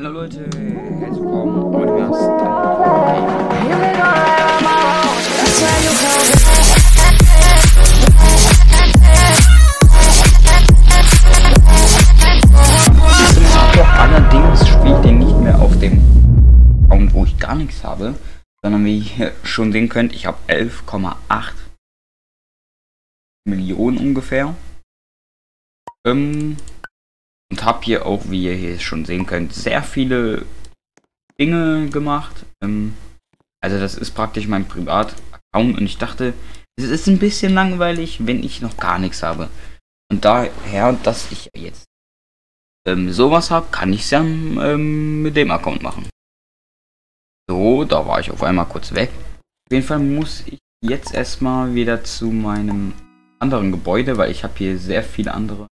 Hallo Leute, herzlich willkommen bei dem ersten Allerdings spiele ich den nicht mehr auf dem Account, wo ich gar nichts habe, sondern wie ihr schon sehen könnt, ich habe 11,8 Millionen ungefähr. Ähm, und habe hier auch, wie ihr hier schon sehen könnt, sehr viele Dinge gemacht. Ähm, also das ist praktisch mein Privataccount und ich dachte, es ist ein bisschen langweilig, wenn ich noch gar nichts habe. Und daher, dass ich jetzt ähm, sowas habe, kann ich es ja ähm, mit dem Account machen. So, da war ich auf einmal kurz weg. Auf jeden Fall muss ich jetzt erstmal wieder zu meinem anderen Gebäude, weil ich habe hier sehr viele andere.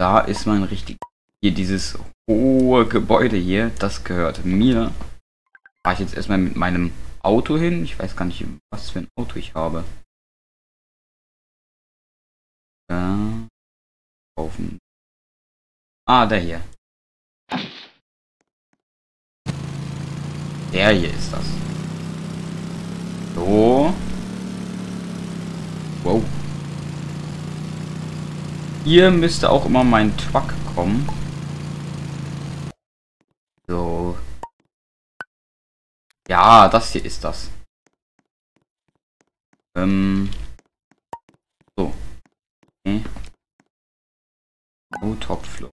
Da ist mein richtig... Hier dieses hohe Gebäude hier, das gehört mir. Fahre ich jetzt erstmal mit meinem Auto hin. Ich weiß gar nicht, was für ein Auto ich habe. Ja. Kaufen. Ah, der hier. Der hier ist das. So. Wow. Hier müsste auch immer mein Truck kommen. So. Ja, das hier ist das. Ähm. So. Okay. Oh, Topfloor.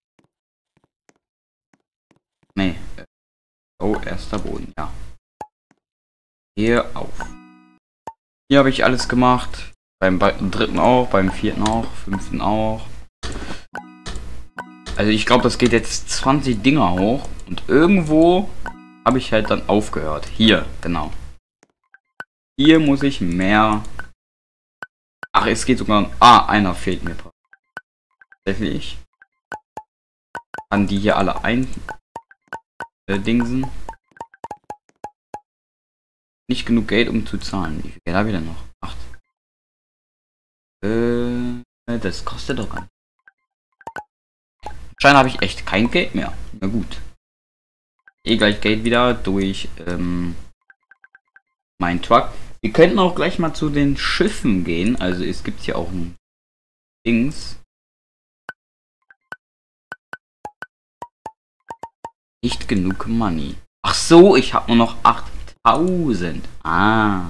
Nee. äh, Oh, erster Boden, ja. Hier auf. Hier habe ich alles gemacht. Beim be- dritten auch, beim vierten auch, fünften auch. Also ich glaube, das geht jetzt 20 Dinger hoch. Und irgendwo habe ich halt dann aufgehört. Hier, genau. Hier muss ich mehr... Ach, es geht sogar... Ah, einer fehlt mir. Tatsächlich. Kann die hier alle ein... Äh, Dingsen. Nicht genug Geld, um zu zahlen. Wie viel Geld habe ich denn noch? Acht. Äh, das kostet doch gar nicht. Anscheinend habe ich echt kein Geld mehr. Na gut. Eh gleich Geld wieder durch ähm, mein Truck. Wir könnten auch gleich mal zu den Schiffen gehen. Also es gibt hier auch ein Dings. Nicht genug Money. Ach so, ich habe nur noch 8000. Ah.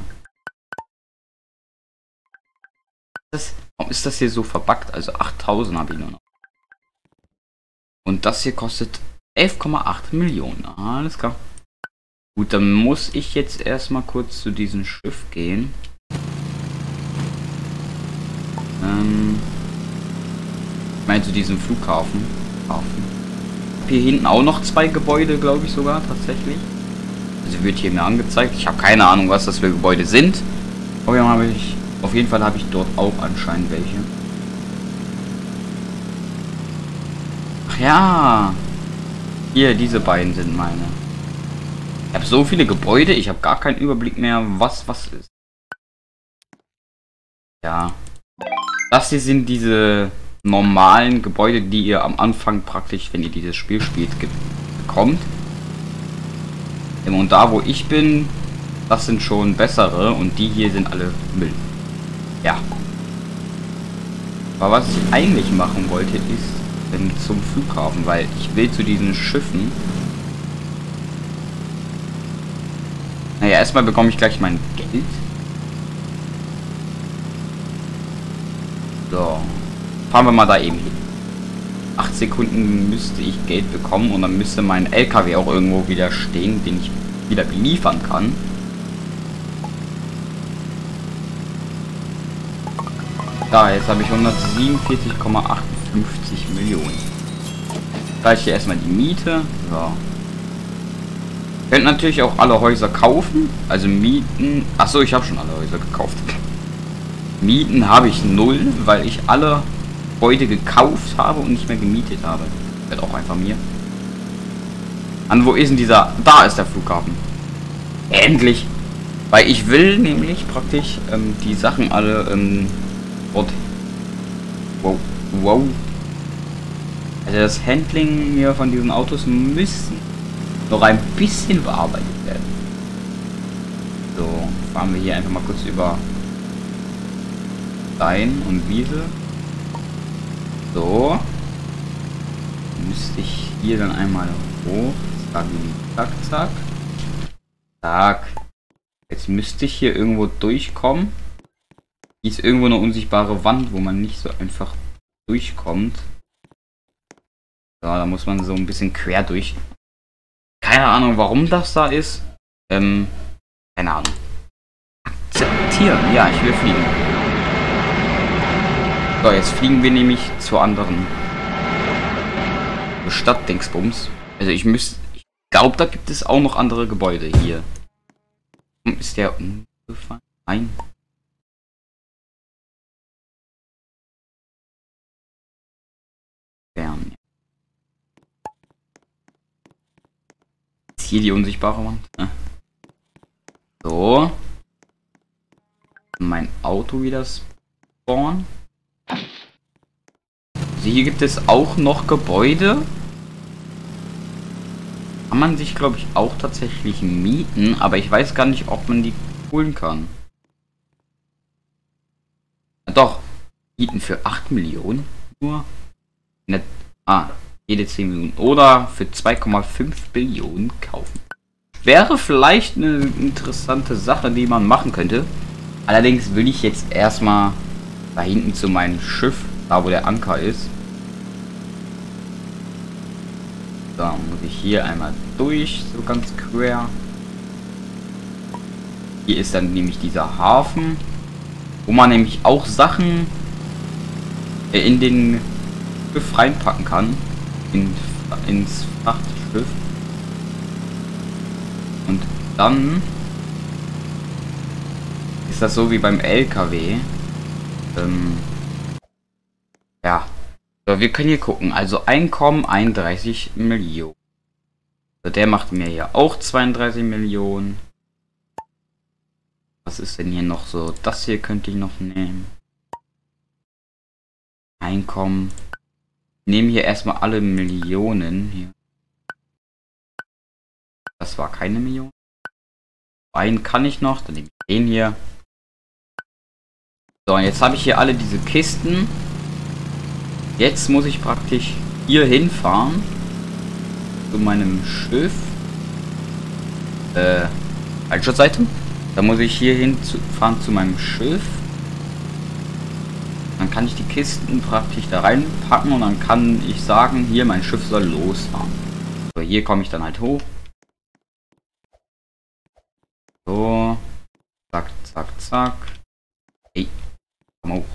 Das, warum ist das hier so verbuggt? Also 8000 habe ich nur noch. Und das hier kostet 11,8 Millionen. Alles klar. Gut, dann muss ich jetzt erstmal kurz zu diesem Schiff gehen. Ähm, ich meine zu diesem Flughafen. Hafen. Hier hinten auch noch zwei Gebäude, glaube ich sogar, tatsächlich. Also wird hier mir angezeigt. Ich habe keine Ahnung, was das für Gebäude sind. Jeden Fall habe ich, auf jeden Fall habe ich dort auch anscheinend welche. Ja. Hier, diese beiden sind meine. Ich habe so viele Gebäude, ich habe gar keinen Überblick mehr, was was ist. Ja. Das hier sind diese normalen Gebäude, die ihr am Anfang praktisch, wenn ihr dieses Spiel spielt, bekommt. Und da, wo ich bin, das sind schon bessere und die hier sind alle Müll. Ja. Aber was ich eigentlich machen wollte, ist ähm, zum Flughafen, weil ich will zu diesen Schiffen. Naja, erstmal bekomme ich gleich mein Geld. So. Fahren wir mal da eben hin. 8 Sekunden müsste ich Geld bekommen und dann müsste mein LKW auch irgendwo wieder stehen, den ich wieder beliefern kann. Da, jetzt habe ich 147,58 Millionen. Gleich hier erstmal die Miete. So. Könnt natürlich auch alle Häuser kaufen. Also mieten. Achso, ich habe schon alle Häuser gekauft. Mieten habe ich null, weil ich alle heute gekauft habe und nicht mehr gemietet habe. Wird auch einfach mir. An wo ist denn dieser? Da ist der Flughafen. Endlich. Weil ich will nämlich praktisch ähm, die Sachen alle ähm, dort. Wow. Wow. Also das Handling hier von diesen Autos müssen noch ein bisschen bearbeitet werden. So, fahren wir hier einfach mal kurz über Stein und Wiese. So. Müsste ich hier dann einmal hoch. Zack, zack, zack. Zack. Jetzt müsste ich hier irgendwo durchkommen. Hier ist irgendwo eine unsichtbare Wand, wo man nicht so einfach durchkommt. So, da muss man so ein bisschen quer durch. Keine Ahnung, warum das da ist. Ähm, keine Ahnung. Akzeptieren. Ja, ich will fliegen. So, jetzt fliegen wir nämlich zur anderen Stadtdingsbums. Also ich müsste... Ich glaube, da gibt es auch noch andere Gebäude hier. Ist der umgefallen? Nein. Fern. Ist hier die unsichtbare Wand? Ah. So. Mein Auto wieder spawnen. Also hier gibt es auch noch Gebäude. Kann man sich, glaube ich, auch tatsächlich mieten, aber ich weiß gar nicht, ob man die holen kann. Ja, doch. Mieten für 8 Millionen nur. Nicht, ah, jede 10 Millionen. Oder für 2,5 Billionen kaufen. Wäre vielleicht eine interessante Sache, die man machen könnte. Allerdings will ich jetzt erstmal da hinten zu meinem Schiff, da wo der Anker ist. So, muss ich hier einmal durch, so ganz quer. Hier ist dann nämlich dieser Hafen, wo man nämlich auch Sachen äh, in den Schiff reinpacken kann. In, ins Frachtschiff. Und dann ist das so wie beim LKW. Ähm, ja. So, wir können hier gucken. Also Einkommen 31 Millionen. So, der macht mir hier auch 32 Millionen. Was ist denn hier noch so? Das hier könnte ich noch nehmen. Einkommen. Nehmen hier erstmal alle Millionen hier. Das war keine Million. Einen kann ich noch, dann nehme ich den hier. So, jetzt habe ich hier alle diese Kisten. Jetzt muss ich praktisch hier hinfahren. Zu meinem Schiff. Äh, falsche Seite. Da muss ich hier hinfahren zu meinem Schiff. Dann kann ich die Kisten praktisch da reinpacken und dann kann ich sagen, hier mein Schiff soll losfahren. So, hier komme ich dann halt hoch. So. Zack, zack, zack. Hey. Komm hoch.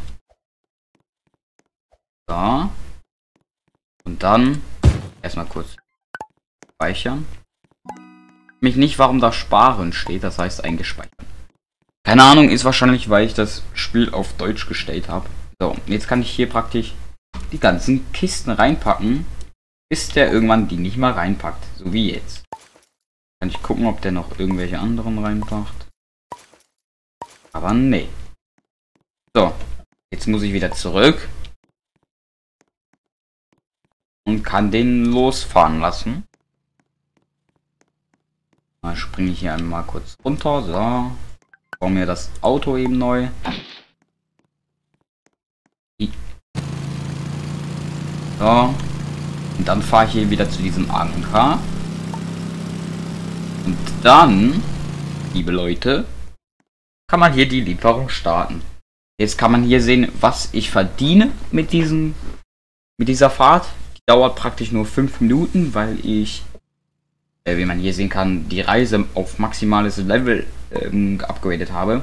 Da. Und dann erstmal kurz speichern. Mich nicht, warum da sparen steht, das heißt eingespeichert. Keine Ahnung, ist wahrscheinlich, weil ich das Spiel auf Deutsch gestellt habe. So, jetzt kann ich hier praktisch die ganzen Kisten reinpacken, bis der irgendwann die nicht mal reinpackt. So wie jetzt. Kann ich gucken, ob der noch irgendwelche anderen reinpackt. Aber nee. So, jetzt muss ich wieder zurück. Und kann den losfahren lassen. Mal springe ich hier einmal kurz runter. So. Baue mir das Auto eben neu. So. Und dann fahre ich hier wieder zu diesem Anker. Und dann, liebe Leute, kann man hier die Lieferung starten. Jetzt kann man hier sehen, was ich verdiene mit diesem, mit dieser Fahrt. Die dauert praktisch nur 5 Minuten, weil ich, äh, wie man hier sehen kann, die Reise auf maximales Level ähm, geupgradet habe.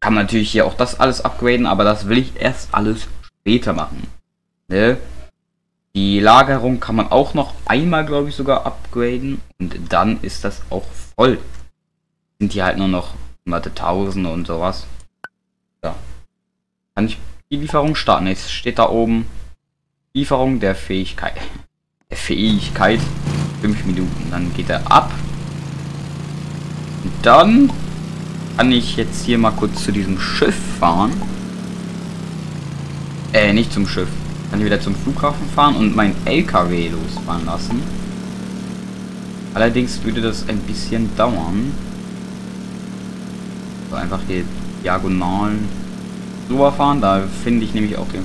Kann man natürlich hier auch das alles upgraden, aber das will ich erst alles später machen. Ne? Die Lagerung kann man auch noch einmal, glaube ich, sogar upgraden. Und dann ist das auch voll. Sind hier halt nur noch hunderte Tausende und sowas. Ja. Kann ich die Lieferung starten. Jetzt steht da oben Lieferung der Fähigkeit. Der Fähigkeit. 5 Minuten. Dann geht er ab. Und dann kann ich jetzt hier mal kurz zu diesem Schiff fahren. Äh, nicht zum Schiff Ich wieder zum Flughafen fahren und mein LKW losfahren lassen. Allerdings würde das ein bisschen dauern. So einfach hier diagonal rüberfahren. Da finde ich nämlich auch den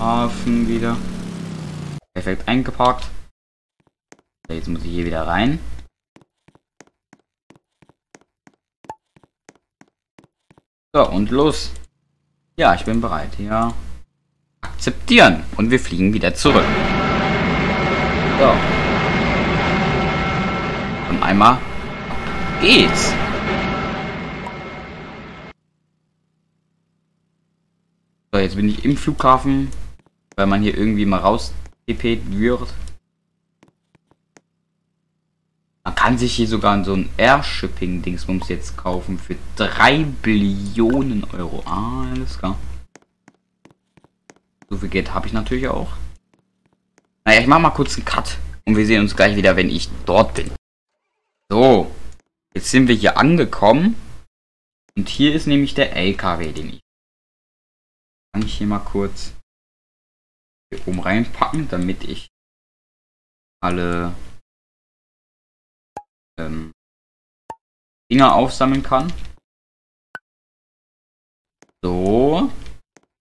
Hafen wieder. Perfekt eingeparkt. Jetzt muss ich hier wieder rein. So, und los. Ja, ich bin bereit. Ja. Akzeptieren. Und wir fliegen wieder zurück. So. Und einmal geht's. So, jetzt bin ich im Flughafen, weil man hier irgendwie mal raus wird. Man kann sich hier sogar so ein Airshipping-Dingsbums jetzt kaufen für 3 Billionen Euro. Ah, alles klar. So viel Geld habe ich natürlich auch. Naja, ich mache mal kurz einen Cut. Und wir sehen uns gleich wieder, wenn ich dort bin. So. Jetzt sind wir hier angekommen. Und hier ist nämlich der LKW, den ich... Kann ich hier mal kurz hier oben reinpacken, damit ich alle ähm, Dinger aufsammeln kann. So.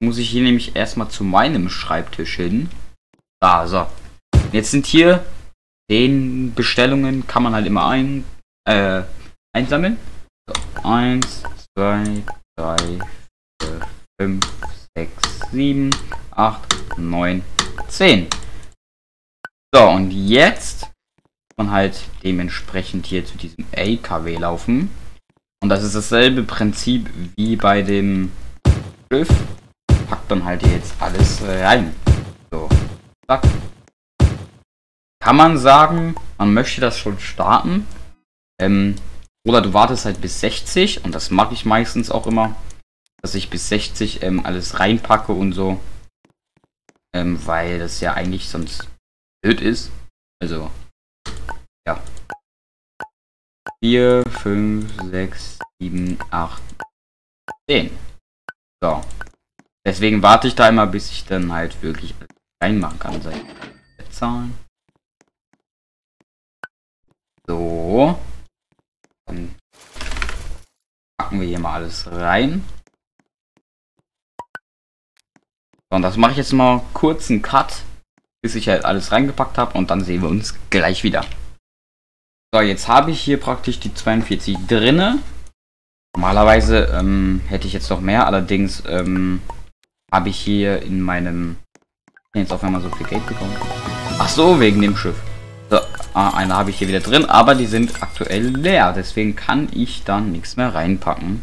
Muss ich hier nämlich erstmal zu meinem Schreibtisch hin. Da, so. Jetzt sind hier den Bestellungen, kann man halt immer ein, äh, einsammeln. So, 1, 2, 3, 4, 5, 6, 7, 8, 9, 10. So, und jetzt man halt dementsprechend hier zu diesem LKW laufen. Und das ist dasselbe Prinzip wie bei dem Schiff. Dann halt jetzt alles rein. So. Zack. Kann man sagen, man möchte das schon starten. Ähm, oder du wartest halt bis 60 und das mache ich meistens auch immer, dass ich bis 60 ähm, alles reinpacke und so. Ähm, weil das ja eigentlich sonst blöd ist. Also ja. 4, 5, 6, 7, 8, 10. So. Deswegen warte ich da immer, bis ich dann halt wirklich reinmachen kann. Zahlen. So. Dann packen wir hier mal alles rein. So, und das mache ich jetzt mal kurz einen Cut, bis ich halt alles reingepackt habe und dann sehen wir uns gleich wieder. So, jetzt habe ich hier praktisch die 42 drinne. Normalerweise ähm, hätte ich jetzt noch mehr, allerdings ähm, habe ich hier in meinem... Jetzt auf einmal so viel Geld bekommen. Ach so, wegen dem Schiff. So, ah, eine habe ich hier wieder drin, aber die sind aktuell leer. Deswegen kann ich da nichts mehr reinpacken.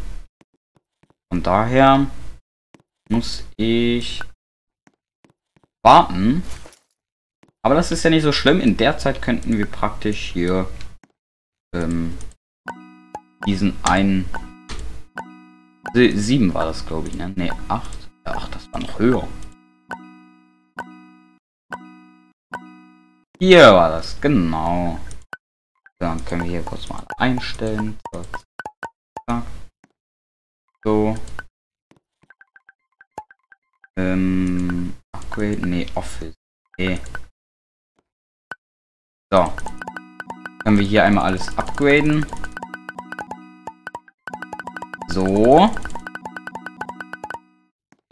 Von daher muss ich warten. Aber das ist ja nicht so schlimm. In der Zeit könnten wir praktisch hier ähm, diesen einen... Sieben war das, glaube ich, ne? Ne, acht. Ach, das war noch höher. Hier war das, genau. Dann können wir hier kurz mal einstellen. So. Ähm, Upgrade, nee, Office. Nee. So. Können wir hier einmal alles upgraden. So.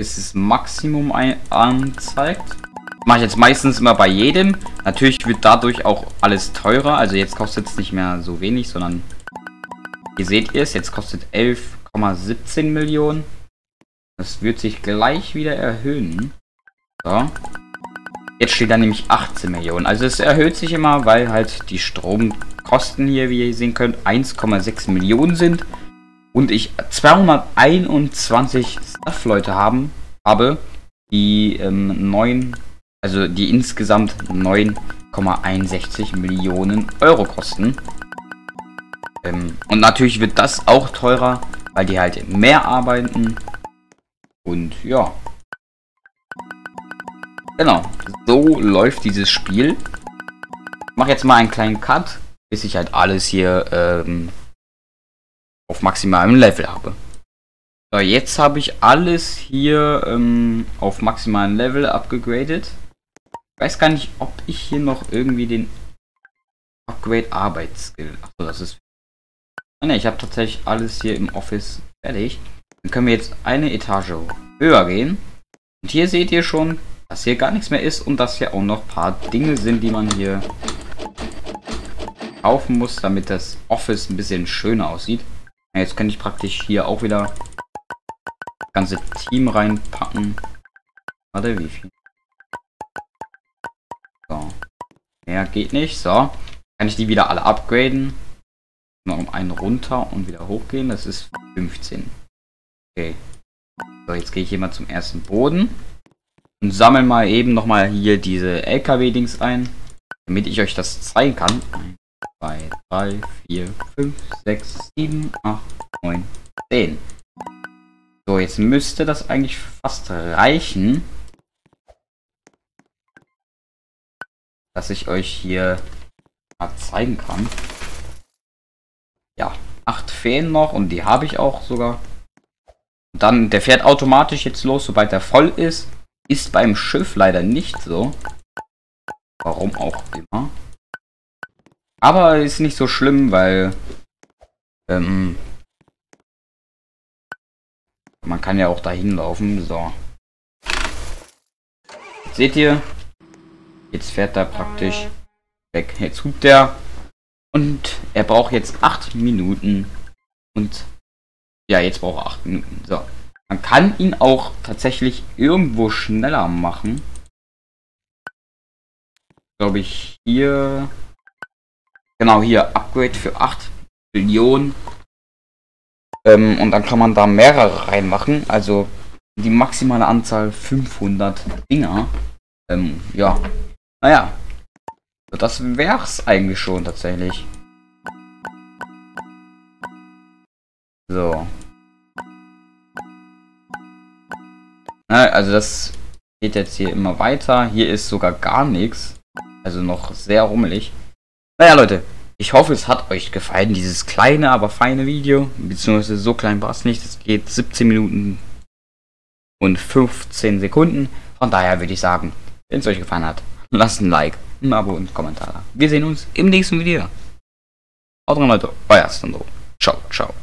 Bis es Maximum anzeigt. Mache ich jetzt meistens immer bei jedem. Natürlich wird dadurch auch alles teurer. Also jetzt kostet es nicht mehr so wenig, sondern hier seht ihr es. Jetzt kostet 11,17 Millionen. Das wird sich gleich wieder erhöhen. So. Jetzt steht da nämlich 18 Millionen. Also es erhöht sich immer, weil halt die Stromkosten hier, wie ihr sehen könnt, 1,6 Millionen sind. Und ich 221 Staff-Leute haben, habe, die ähm, 9, also die insgesamt 9,61 Millionen Euro kosten. Ähm, und natürlich wird das auch teurer, weil die halt mehr arbeiten. Und ja, Genau, so läuft dieses Spiel. Ich mache jetzt mal einen kleinen Cut, bis ich halt alles hier ähm, auf maximalem Level habe. So, jetzt habe ich alles hier ähm, auf maximalen Level abgegradet. Ich weiß gar nicht, ob ich hier noch irgendwie den Upgrade Arbeitsskill. Achso, das ist. Ah, ne, ich habe tatsächlich alles hier im Office fertig. Dann können wir jetzt eine Etage höher gehen. Und hier seht ihr schon, dass hier gar nichts mehr ist und dass hier auch noch ein paar Dinge sind, die man hier kaufen muss, damit das Office ein bisschen schöner aussieht. Jetzt kann ich praktisch hier auch wieder ganze Team reinpacken. Warte, wie viel? So. Mehr geht nicht. So. Kann ich die wieder alle upgraden. Noch um einen runter und wieder hochgehen. Das ist 15. Okay. So, jetzt gehe ich hier mal zum ersten Boden. Und sammle mal eben nochmal hier diese LKW-Dings ein. Damit ich euch das zeigen kann. 1, 2, 3, 4, 5, 6, 7, 8, 9, 10. So, jetzt müsste das eigentlich fast reichen. Dass ich euch hier mal zeigen kann. Ja, 8 fehlen noch und die habe ich auch sogar. Dann, der fährt automatisch jetzt los, sobald er voll ist. Ist beim Schiff leider nicht so. Warum auch immer. Aber ist nicht so schlimm, weil ähm, man kann ja auch dahin laufen. So. Seht ihr? Jetzt fährt er praktisch weg. Jetzt hupt er. Und er braucht jetzt 8 Minuten. Und ja, jetzt braucht er 8 Minuten. So. Man kann ihn auch tatsächlich irgendwo schneller machen. Glaube ich hier Genau, hier Upgrade für 8 Billionen. Ähm, und dann kann man da mehrere reinmachen. Also die maximale Anzahl 500 Dinger. Ähm, ja. Naja. Das wär's eigentlich schon tatsächlich. So. Na, also das geht jetzt hier immer weiter. Hier ist sogar gar nichts. Also noch sehr rummelig. Naja, Leute, ich hoffe, es hat euch gefallen, dieses kleine, aber feine Video. Beziehungsweise so klein war es nicht. Es geht 17 Minuten und 15 Sekunden. Von daher würde ich sagen, wenn es euch gefallen hat, lasst ein Like, ein Abo und einen Kommentar. Wir sehen uns im nächsten Video. Haut rein, Leute. Euer Sandro. Ciao, ciao.